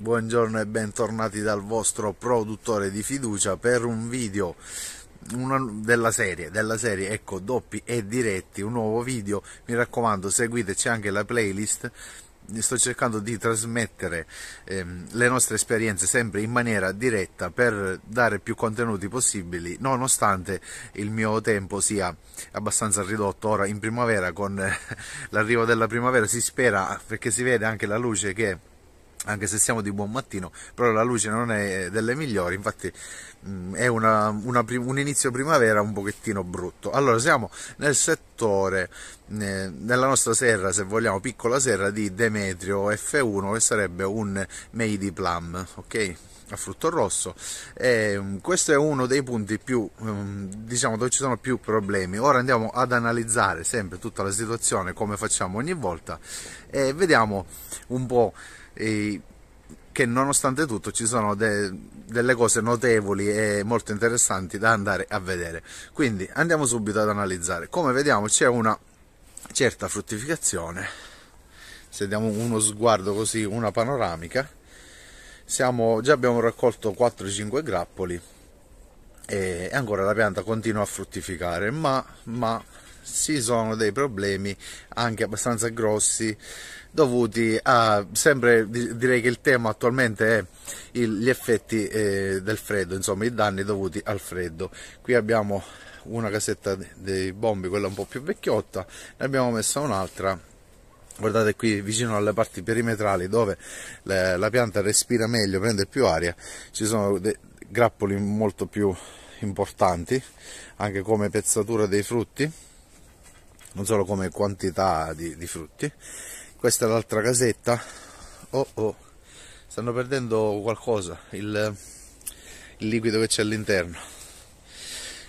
Buongiorno e bentornati dal vostro produttore di fiducia per un video una, della serie, della serie ecco doppi e diretti, un nuovo video, mi raccomando seguiteci anche la playlist. Sto cercando di trasmettere ehm, le nostre esperienze sempre in maniera diretta per dare più contenuti possibili nonostante il mio tempo sia abbastanza ridotto. Ora in primavera con eh, l'arrivo della primavera si spera perché si vede anche la luce che anche se siamo di buon mattino, però la luce non è delle migliori, infatti mm, è una, una, un inizio primavera un pochettino brutto. Allora siamo nel settore, eh, nella nostra serra, se vogliamo, piccola serra di Demetrio F1, che sarebbe un Made Plum, ok? a frutto rosso e um, questo è uno dei punti più um, diciamo dove ci sono più problemi ora andiamo ad analizzare sempre tutta la situazione come facciamo ogni volta e vediamo un po' e che nonostante tutto ci sono de, delle cose notevoli e molto interessanti da andare a vedere. Quindi andiamo subito ad analizzare. Come vediamo c'è una certa fruttificazione, se diamo uno sguardo così, una panoramica, siamo, già abbiamo raccolto 4-5 grappoli e ancora la pianta continua a fruttificare, ma, ma ci sono dei problemi anche abbastanza grossi dovuti a sempre direi che il tema attualmente è il, gli effetti eh, del freddo insomma i danni dovuti al freddo. Qui abbiamo una casetta dei bombi quella un po' più vecchiotta ne abbiamo messa un'altra guardate qui vicino alle parti perimetrali dove la, la pianta respira meglio prende più aria ci sono grappoli molto più importanti anche come pezzatura dei frutti non solo come quantità di, di frutti questa è l'altra casetta oh oh stanno perdendo qualcosa il, il liquido che c'è all'interno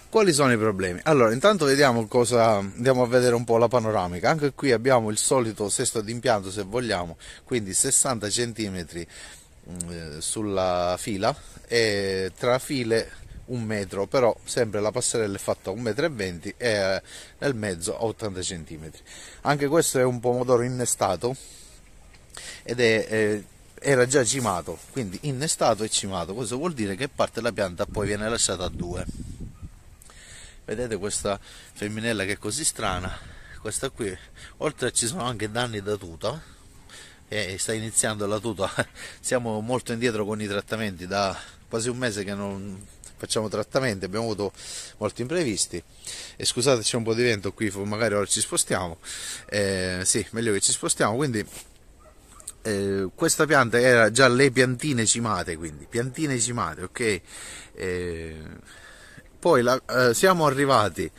quali sono i problemi? Allora, intanto vediamo cosa, andiamo a vedere un po' la panoramica. Anche qui abbiamo il solito sesto d'impianto, se vogliamo, quindi 60 cm mm, sulla fila e tra file un metro, però sempre la passerella è fatta a 1,20 m e eh, nel mezzo a 80 cm. Anche questo è un pomodoro innestato ed è, eh, era già cimato, quindi innestato e cimato. Questo vuol dire che parte della pianta poi viene lasciata a due. Vedete questa femminella che è così strana? Questa qui, oltre ci sono anche danni da tuta, e sta iniziando la tuta, siamo molto indietro con i trattamenti, da quasi un mese che non facciamo trattamenti, abbiamo avuto molti imprevisti. E scusate c'è un po' di vento qui, magari ora ci spostiamo, eh, sì, meglio che ci spostiamo, quindi eh, questa pianta era già le piantine cimate, quindi piantine cimate, ok? Eh, poi la, eh, siamo arrivati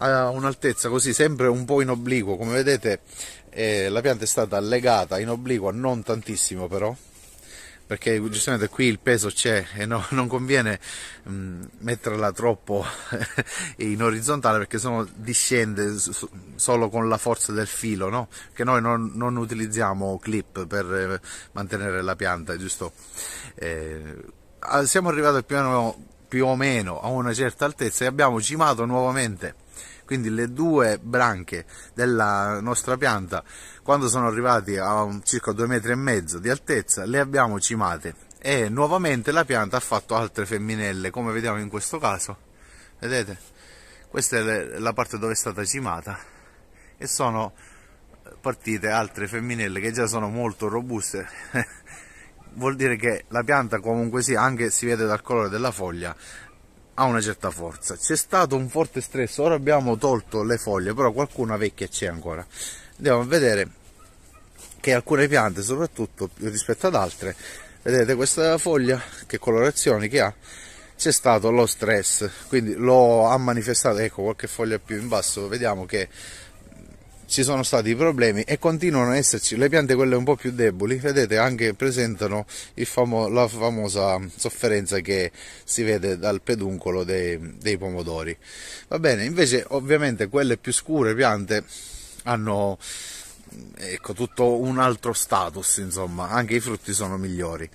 a un'altezza così, sempre un po' in obliquo, come vedete eh, la pianta è stata legata in obliquo, non tantissimo però, perché giustamente qui il peso c'è e no, non conviene mh, mm, metterla troppo in orizzontale perché sennò discende solo con la forza del filo, no? che noi non, non utilizziamo clip per eh, mantenere la pianta, giusto? Eh, siamo arrivati più o, più o meno a una certa altezza e abbiamo cimato nuovamente quindi le due branche della nostra pianta quando sono arrivati a circa due metri e mezzo di altezza le abbiamo cimate. E nuovamente la pianta ha fatto altre femminelle come vediamo in questo caso. Vedete? Questa è la parte dove è stata cimata. E sono partite altre femminelle che già sono molto robuste. Vuol dire che la pianta comunque sia anche si vede dal colore della foglia ha una certa forza. C'è stato un forte stress, ora abbiamo tolto le foglie, però qualcuna vecchia c'è ancora. Andiamo a vedere che alcune piante, soprattutto rispetto ad altre, vedete questa foglia, che colorazioni che ha, c'è stato lo stress, quindi lo ha manifestato, ecco qualche foglia più in basso, vediamo che ci sono stati problemi e continuano ad esserci. Le piante quelle un po' più deboli vedete anche presentano famo la famosa sofferenza che si vede dal peduncolo dei, dei pomodori. Va bene invece ovviamente quelle più scure piante hanno ecco tutto un altro status insomma anche i frutti sono migliori.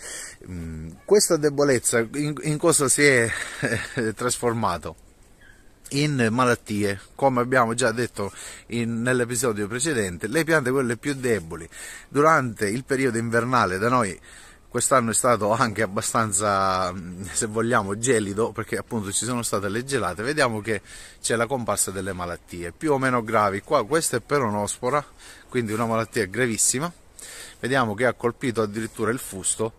Mm, questa debolezza in, in cosa si è eh, trasformato in malattie, come abbiamo già detto nell'episodio precedente, le piante quelle più deboli durante il periodo invernale da noi quest'anno è stato anche abbastanza, se vogliamo, gelido perché appunto ci sono state le gelate, vediamo che c'è la comparsa delle malattie, più o meno gravi. Qua questa è peronospora, quindi una malattia gravissima. Vediamo che ha colpito addirittura il fusto,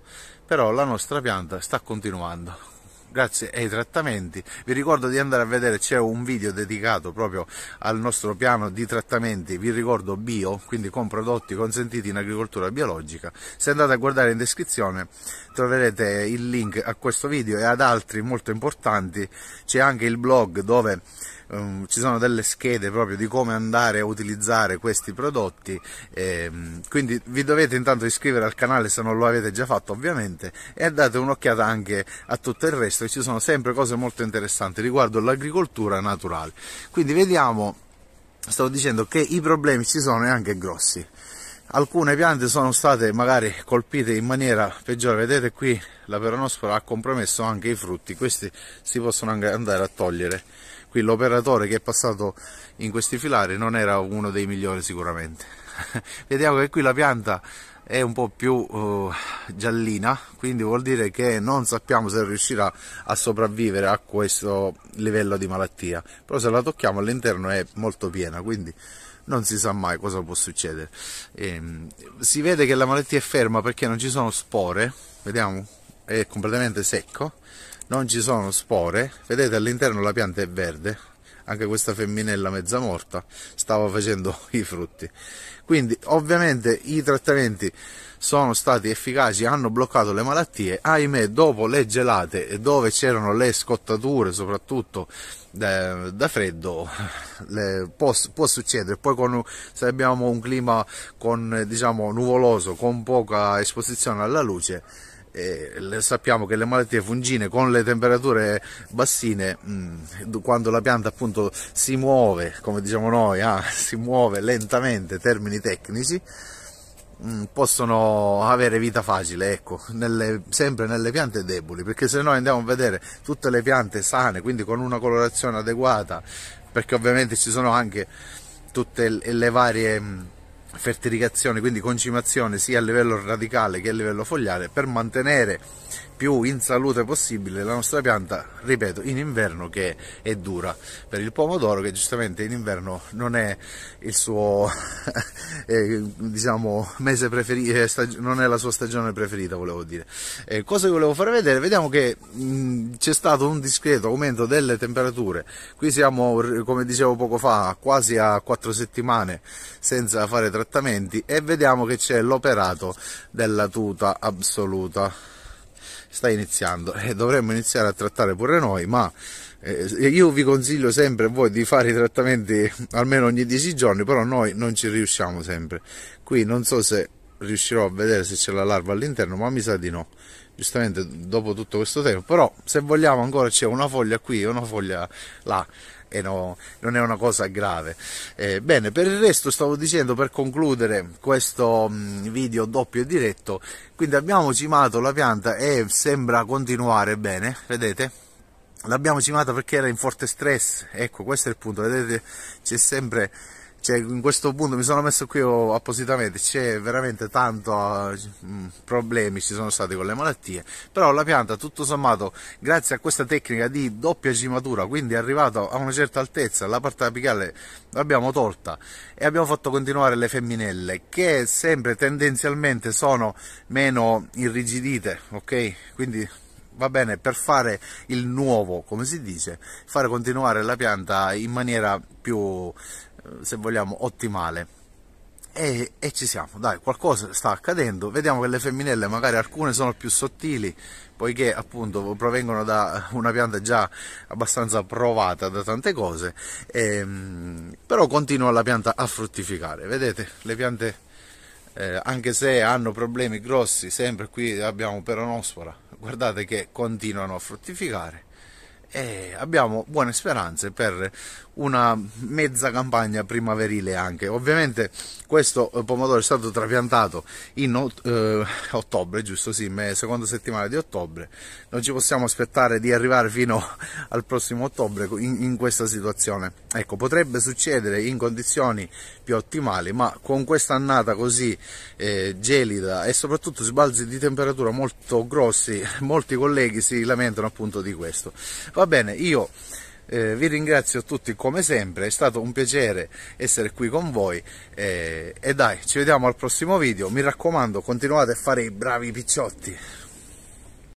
però la nostra pianta sta continuando grazie ai trattamenti. Vi ricordo di andare a vedere, c'è un video dedicato proprio al nostro piano di trattamenti, vi ricordo bio, quindi con prodotti consentiti in agricoltura biologica. Se andate a guardare in descrizione troverete il link a questo video e ad altri molto importanti, c'è anche il blog dove um, ci sono delle schede proprio di come andare a utilizzare questi prodotti e, um, quindi vi dovete intanto iscrivere al canale se non lo avete già fatto ovviamente e date un'occhiata anche a tutto il resto ci sono sempre cose molto interessanti riguardo l'agricoltura naturale. Quindi vediamo stavo dicendo che i problemi ci sono e anche grossi. Alcune piante sono state magari colpite in maniera peggiore. Vedete qui la peronospora ha compromesso anche i frutti. Questi si possono anche andare a togliere. Qui l'operatore che è passato in questi filari non era uno dei migliori sicuramente. Vediamo che qui la pianta è un po' più uh, giallina quindi vuol dire che non sappiamo se riuscirà a sopravvivere a questo livello di malattia. Però se la tocchiamo all'interno è molto piena quindi non si sa mai cosa può succedere. E, ehm, si vede che la malattia è ferma perché non ci sono spore vediamo è completamente secco non ci sono spore, vedete all'interno la pianta è verde, anche questa femminella mezza morta stava facendo i frutti. Quindi ovviamente i trattamenti sono stati efficaci, hanno bloccato le malattie, ahimè dopo le gelate dove c'erano le scottature soprattutto da, da freddo le, può, può, succedere, poi con, se abbiamo un clima con, diciamo, nuvoloso con poca esposizione alla luce eh, sappiamo che le malattie fungine con le temperature bassine, mh, mm, quando la pianta appunto si muove, come diciamo noi, ah, si muove lentamente, termini tecnici, mm, possono avere vita facile, ecco, nelle, sempre nelle piante deboli, perché se noi andiamo a vedere tutte le piante sane, quindi con una colorazione adeguata, perché ovviamente ci sono anche tutte le varie mm, fertilizazione, quindi concimazione sia a livello radicale che a livello fogliare per mantenere più in salute possibile la nostra pianta, ripeto, in inverno che è dura. Per il pomodoro che giustamente in inverno non è il suo eh, diciamo, mese preferito, non è la sua stagione preferita, volevo dire. Eh, cosa che volevo fare vedere? Vediamo che c'è stato un discreto aumento delle temperature. Qui siamo, come dicevo poco fa, quasi a 4 settimane senza fare trattamenti e vediamo che c'è l'operato della tuta assoluta sta iniziando e dovremmo iniziare a trattare pure noi, ma eh, io vi consiglio sempre voi di fare i trattamenti almeno ogni 10 giorni, però noi non ci riusciamo sempre. Qui non so se riuscirò a vedere se c'è la larva all'interno, ma mi sa di no. Giustamente dopo tutto questo tempo, però se vogliamo ancora c'è una foglia qui e una foglia là e no, non è una cosa grave. Eh, bene, per il resto stavo dicendo per concludere questo mm, video doppio e diretto, quindi abbiamo cimato la pianta e sembra continuare bene, vedete? L'abbiamo cimata perché era in forte stress, ecco questo è il punto, vedete c'è sempre cioè, in questo punto mi sono messo qui appositamente, c'è veramente tanto uh, problemi ci sono stati con le malattie, però la pianta tutto sommato grazie a questa tecnica di doppia cimatura, quindi è arrivato a una certa altezza, la parte apicale l'abbiamo tolta e abbiamo fatto continuare le femminelle che sempre tendenzialmente sono meno irrigidite, ok? Quindi va bene per fare il nuovo, come si dice, fare continuare la pianta in maniera più se vogliamo, ottimale. E, e, ci siamo, dai, qualcosa sta accadendo, vediamo che le femminelle magari alcune sono più sottili, poiché appunto provengono da una pianta già abbastanza provata da tante cose, e, ehm, però continua la pianta a fruttificare, vedete, le piante eh, anche se hanno problemi grossi, sempre qui abbiamo peronospora, guardate che continuano a fruttificare. E abbiamo buone speranze per una mezza campagna primaverile anche. Ovviamente questo eh, pomodoro è stato trapiantato in eh, ottobre, giusto? Sì, seconda settimana di ottobre. Non ci possiamo aspettare di arrivare fino al prossimo ottobre in, in questa situazione. Ecco, potrebbe succedere in condizioni più ottimali, ma con questa annata così eh, gelida e soprattutto sbalzi di temperatura molto grossi, molti colleghi si lamentano appunto di questo. Va bene, io eh, vi ringrazio tutti come sempre, è stato un piacere essere qui con voi eh, e dai, ci vediamo al prossimo video, mi raccomando continuate a fare i bravi picciotti.